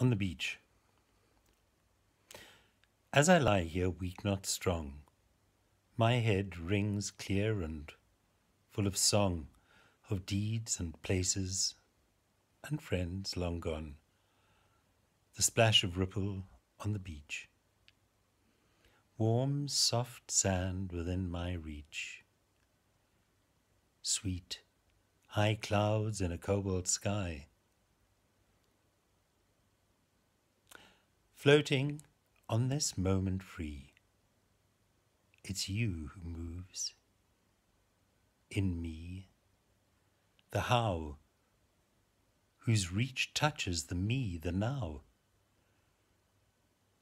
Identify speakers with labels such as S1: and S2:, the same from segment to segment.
S1: on the beach. As I lie here, weak, not strong, my head rings clear and full of song, of deeds and places and friends long gone, the splash of ripple on the beach, warm, soft sand within my reach, sweet, high clouds in a cobalt sky. Floating on this moment free, it's you who moves in me, the how, whose reach touches the me, the now.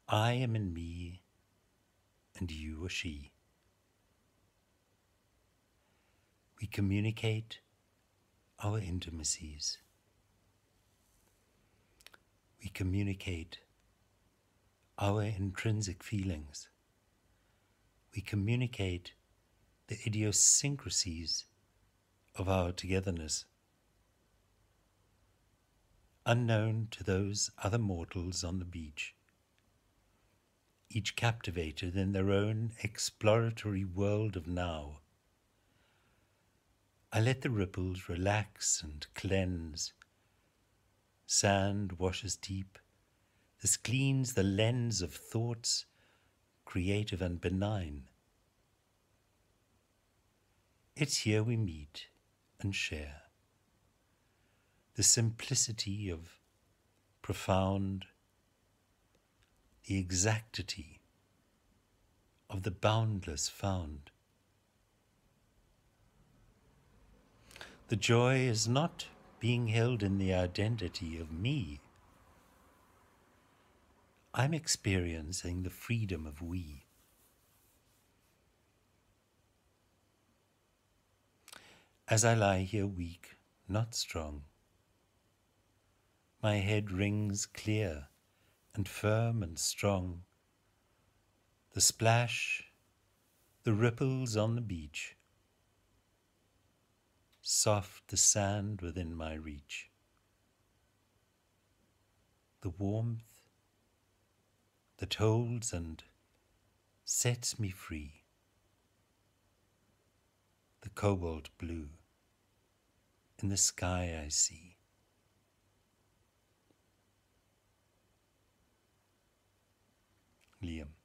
S1: I am in me, and you are she. We communicate our intimacies. We communicate our intrinsic feelings. We communicate the idiosyncrasies of our togetherness. Unknown to those other mortals on the beach, each captivated in their own exploratory world of now. I let the ripples relax and cleanse. Sand washes deep. This cleans the lens of thoughts, creative and benign. It's here we meet and share. The simplicity of profound, the exactity of the boundless found. The joy is not being held in the identity of me. I'm experiencing the freedom of we. As I lie here weak, not strong, my head rings clear and firm and strong. The splash, the ripples on the beach, soft the sand within my reach. The warmth that holds and sets me free. The cobalt blue in the sky I see. Liam.